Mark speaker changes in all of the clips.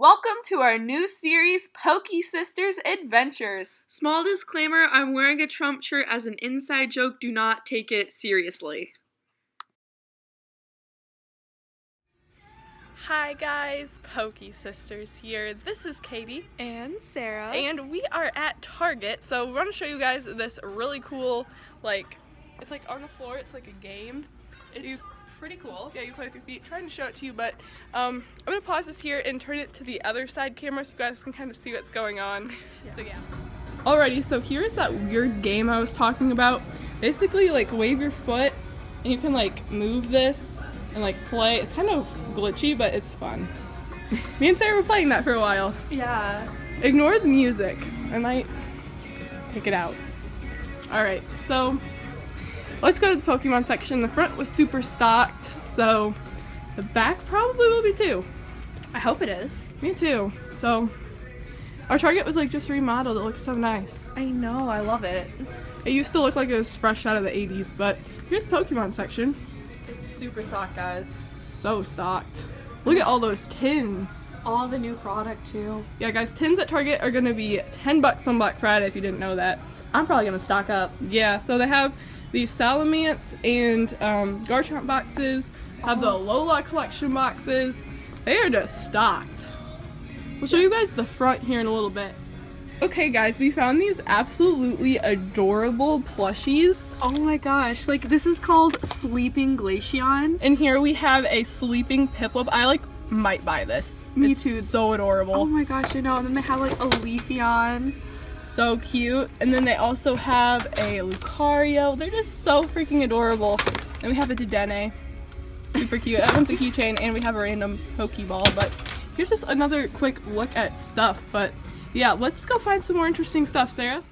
Speaker 1: Welcome to our new series, Pokesisters Adventures.
Speaker 2: Small disclaimer I'm wearing a Trump shirt as an inside joke. Do not take it seriously.
Speaker 1: Hi guys, Pokesisters here. This is Katie.
Speaker 2: And Sarah.
Speaker 1: And we are at Target, so we want to show you guys this really cool, like, it's like on the floor, it's like a game.
Speaker 2: it's
Speaker 1: you-
Speaker 2: pretty cool.
Speaker 1: Yeah, you play with your feet. Trying to show it to you, but um, I'm gonna pause this here and turn it to the other side camera so you guys can kind of see what's going on. So yeah. Alrighty, so here's that weird game I was talking about. Basically, like wave your foot, and you can like move this and like play. It's kind of glitchy, but it's fun. Me and Sarah were playing that for a while.
Speaker 2: Yeah.
Speaker 1: Ignore the music. I might take it out. Alright, so let's go to the Pokemon section. The front was super stocked, so the back probably will be too.
Speaker 2: I hope it is.
Speaker 1: Me too. So our Target was like just remodeled. It looks so nice.
Speaker 2: I know, I love it.
Speaker 1: It used to look like it was fresh out of the 80s, but here's the Pokemon section.
Speaker 2: It's super stocked, guys.
Speaker 1: So stocked. Look at all those tins.
Speaker 2: All the new product, too.
Speaker 1: Yeah, guys, tins at Target are gonna be 10 bucks on Black Friday if you didn't know that.
Speaker 2: I'm probably gonna stock up.
Speaker 1: Yeah, so they have these Salamence and um, Garchomp boxes, have the Lola collection boxes. They are just stocked. We'll show you guys the front here in a little bit. Okay guys, we found these absolutely adorable plushies.
Speaker 2: Oh my gosh, like this is called Sleeping Glaceon.
Speaker 1: And here we have a sleeping Piplup. I like might buy this.
Speaker 2: Me
Speaker 1: It's
Speaker 2: too.
Speaker 1: so adorable.
Speaker 2: Oh my gosh, I know. And then they have like a Leafeon.
Speaker 1: so cute. And then they also have a Lucario. They're just so freaking adorable. And we have a Dedenne. Super cute. That one's a keychain and we have a random Pokeball. But here's just another quick look at stuff. But yeah, let's go find some more interesting stuff, Sarah.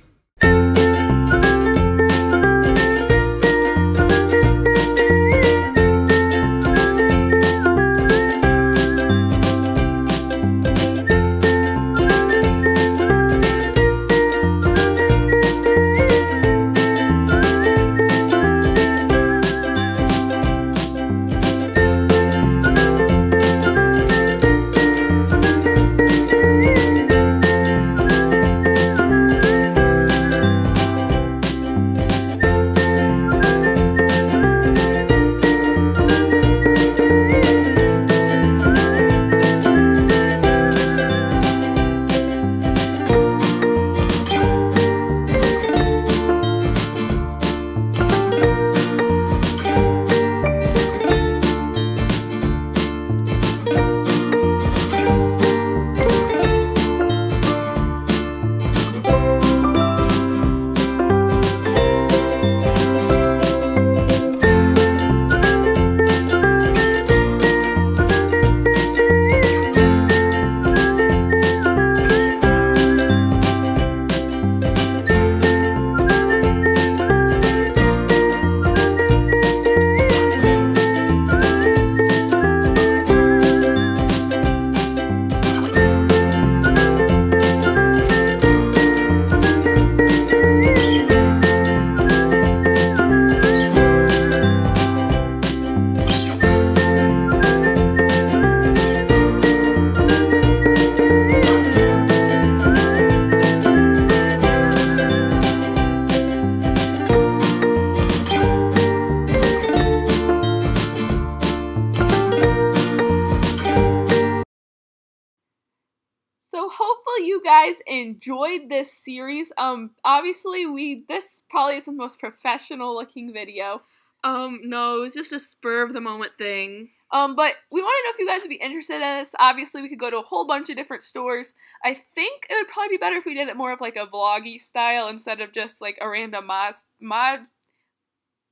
Speaker 1: You guys enjoyed this series. Um obviously we this probably isn't the most professional looking video.
Speaker 2: Um, no, it was just a spur of the moment thing.
Speaker 1: Um, but we want to know if you guys would be interested in this. Obviously, we could go to a whole bunch of different stores. I think it would probably be better if we did it more of like a vloggy style instead of just like a random mod. mod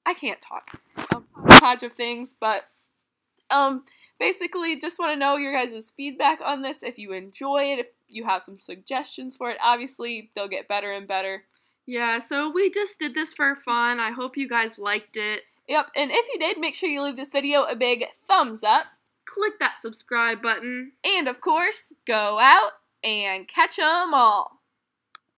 Speaker 1: I can't talk. Um, hodge of things, but um, basically, just want to know your guys' feedback on this. If you enjoy it, if you have some suggestions for it, obviously they'll get better and better.
Speaker 2: Yeah, so we just did this for fun. I hope you guys liked it.
Speaker 1: Yep, and if you did, make sure you leave this video a big thumbs up.
Speaker 2: Click that subscribe button.
Speaker 1: And of course, go out and catch 'em all.